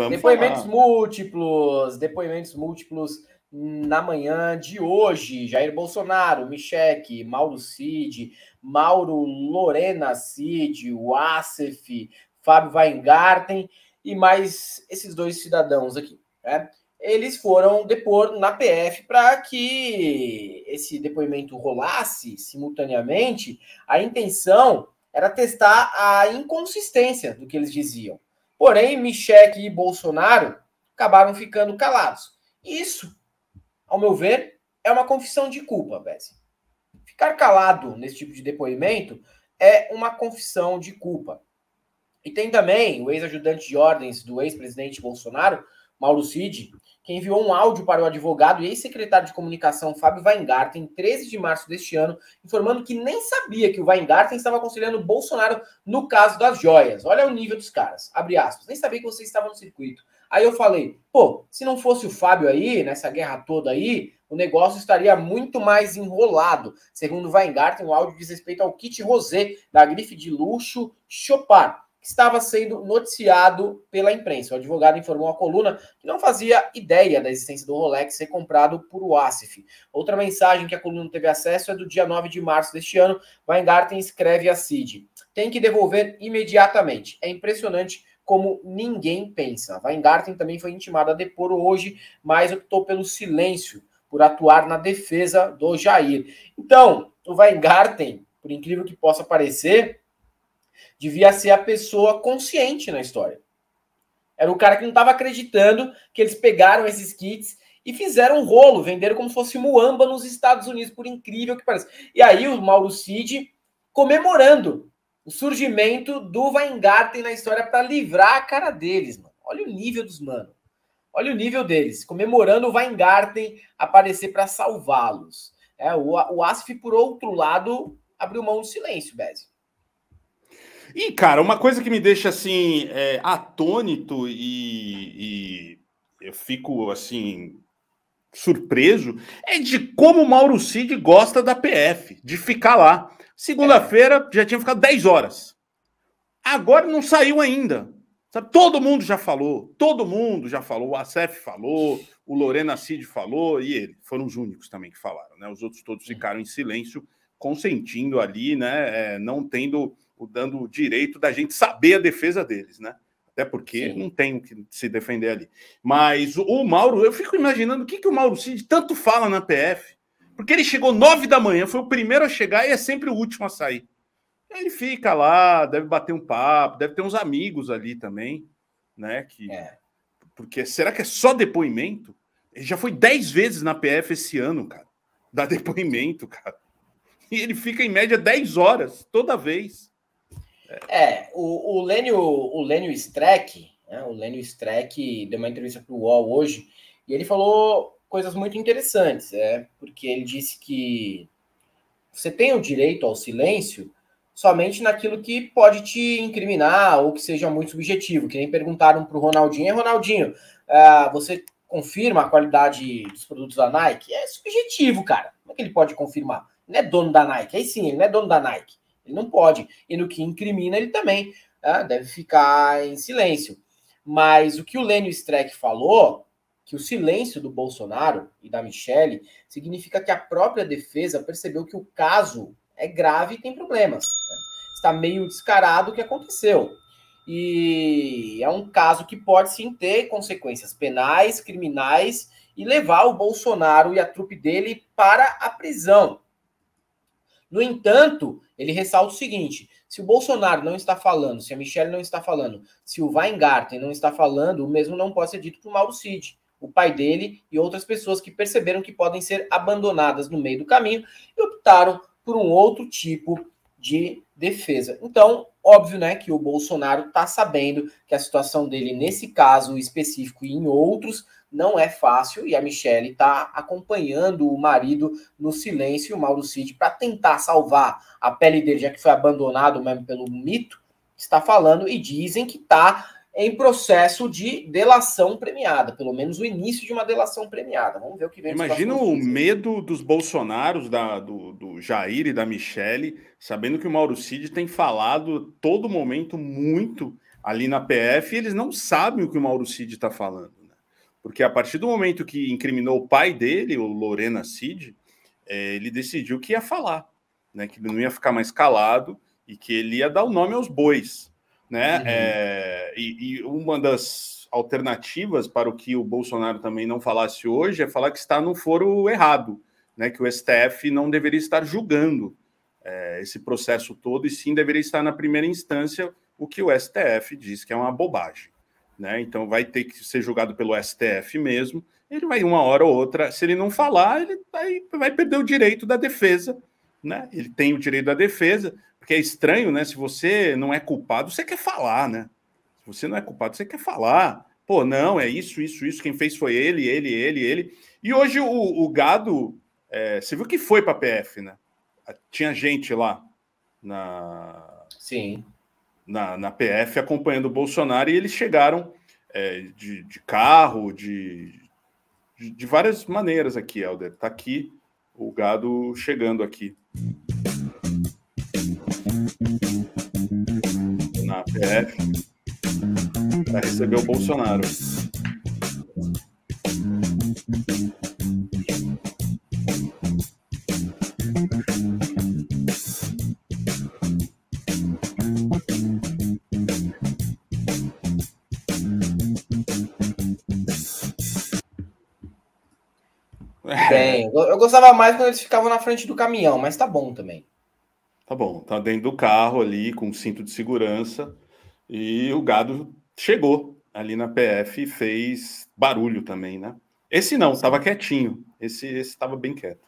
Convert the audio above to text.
Vamos depoimentos falar. múltiplos, depoimentos múltiplos na manhã de hoje. Jair Bolsonaro, Michele, Mauro Cid, Mauro Lorena Cid, o Asef, Fábio Weingarten e mais esses dois cidadãos aqui. Né? Eles foram depor na PF para que esse depoimento rolasse simultaneamente. A intenção era testar a inconsistência do que eles diziam. Porém, Michele e Bolsonaro acabaram ficando calados. Isso, ao meu ver, é uma confissão de culpa, Bessie. Ficar calado nesse tipo de depoimento é uma confissão de culpa. E tem também o ex-ajudante de ordens do ex-presidente Bolsonaro, Mauro Cid, que enviou um áudio para o advogado e ex-secretário de comunicação Fábio Weingarten, em 13 de março deste ano, informando que nem sabia que o Weingarten estava aconselhando Bolsonaro no caso das joias. Olha o nível dos caras. Abre aspas. Nem sabia que você estava no circuito. Aí eu falei, pô, se não fosse o Fábio aí, nessa guerra toda aí, o negócio estaria muito mais enrolado. Segundo Weingarten, o áudio diz respeito ao kit rosé da grife de luxo Chopin que estava sendo noticiado pela imprensa. O advogado informou à coluna que não fazia ideia da existência do Rolex ser comprado por Wassif. Outra mensagem que a coluna teve acesso é do dia 9 de março deste ano. Weingarten escreve a CID. Tem que devolver imediatamente. É impressionante como ninguém pensa. Weingarten também foi intimado a depor hoje, mas optou pelo silêncio, por atuar na defesa do Jair. Então, o Weingarten, por incrível que possa parecer, devia ser a pessoa consciente na história. Era o cara que não estava acreditando que eles pegaram esses kits e fizeram um rolo, venderam como se fosse muamba nos Estados Unidos, por incrível que pareça. E aí o Mauro Cid comemorando o surgimento do Weingarten na história para livrar a cara deles, mano. Olha o nível dos mano. Olha o nível deles, comemorando o Weingarten aparecer para salvá-los. É, o, o Asf, por outro lado, abriu mão do silêncio, Bézio. E, cara, uma coisa que me deixa assim é, atônito e, e eu fico assim surpreso é de como o Mauro Cid gosta da PF, de ficar lá. Segunda-feira já tinha ficado 10 horas. Agora não saiu ainda. Sabe, todo mundo já falou, todo mundo já falou, o Acef falou, o Lorena Cid falou e ele. Foram os únicos também que falaram, né? Os outros todos ficaram em silêncio, consentindo ali, né? É, não tendo dando o direito da gente saber a defesa deles, né? Até porque Sim. não tem o que se defender ali. Mas o, Mauro, eu fico imaginando o que, que o Mauro Cid tanto fala na PF. Porque ele chegou nove da manhã, foi o primeiro a chegar e é sempre o último a sair. Ele fica lá, deve bater um papo, deve ter uns amigos ali também, né? Que, é. Porque será que é só depoimento? Ele já foi dez vezes na PF esse ano, cara. Dá depoimento, cara. E ele fica em média 10 horas toda vez. É, o, o Lênio, o Lênio Streck, né, o Lênio Streck deu uma entrevista para o UOL hoje e ele falou coisas muito interessantes, é, porque ele disse que você tem o direito ao silêncio somente naquilo que pode te incriminar ou que seja muito subjetivo, que nem perguntaram para o Ronaldinho, Ronaldinho, uh, você confirma a qualidade dos produtos da Nike? É subjetivo, cara. Como é que ele pode confirmar? Não é dono da Nike, aí sim, ele não é dono da Nike. Ele não pode. E no que incrimina, ele também né, deve ficar em silêncio. Mas o que o Lênio Streck falou, que o silêncio do Bolsonaro e da Michelle significa que a própria defesa percebeu que o caso é grave e tem problemas. Né? Está meio descarado o que aconteceu. E é um caso que pode sim ter consequências penais, criminais e levar o Bolsonaro e a trupe dele para a prisão. No entanto, ele ressalta o seguinte: se o Bolsonaro não está falando, se a Michelle não está falando, se o Weingarten não está falando, o mesmo não pode ser dito para o Mauro Cid, o pai dele e outras pessoas que perceberam que podem ser abandonadas no meio do caminho e optaram por um outro tipo de defesa. Então, óbvio, né, que o Bolsonaro está sabendo que a situação dele nesse caso específico e em outros não é fácil e a Michelle está acompanhando o marido no silêncio, o Mauro Cid, para tentar salvar a pele dele, já que foi abandonado mesmo pelo mito, está falando e dizem que está em processo de delação premiada, pelo menos o início de uma delação premiada. Vamos ver o que vem. Imagina o medo dos Bolsonaros, da, do, do Jair e da Michelle, sabendo que o Mauro Cid tem falado todo momento muito ali na PF, eles não sabem o que o Mauro Cid está falando. Né? Porque a partir do momento que incriminou o pai dele, o Lorena Cid, é, ele decidiu que ia falar, né? que não ia ficar mais calado e que ele ia dar o nome aos bois. Né? Uhum. É, e, e uma das alternativas para o que o Bolsonaro também não falasse hoje é falar que está no foro errado, né? que o STF não deveria estar julgando é, esse processo todo e sim deveria estar na primeira instância o que o STF diz que é uma bobagem. Né? Então vai ter que ser julgado pelo STF mesmo. Ele vai uma hora ou outra, se ele não falar, ele vai, vai perder o direito da defesa. Né? Ele tem o direito da defesa, porque é estranho, né? Se você não é culpado, você quer falar, né? Se você não é culpado, você quer falar. Pô, não, é isso, isso, isso. Quem fez foi ele, ele, ele, ele. E hoje o, o gado, é, você viu que foi para PF, né? Tinha gente lá na. Sim na, na PF acompanhando o Bolsonaro e eles chegaram é, de, de, carro, de, de, de, várias maneiras aqui, Helder. Está aqui o gado chegando aqui. Na PF para receber o Bolsonaro. Bem, eu gostava mais quando eles ficavam na frente do caminhão, mas tá bom também. Tá bom, tá dentro do carro ali com cinto de segurança e o gado chegou ali na PF e fez barulho também, né? Esse não, estava quietinho. Esse estava bem quieto.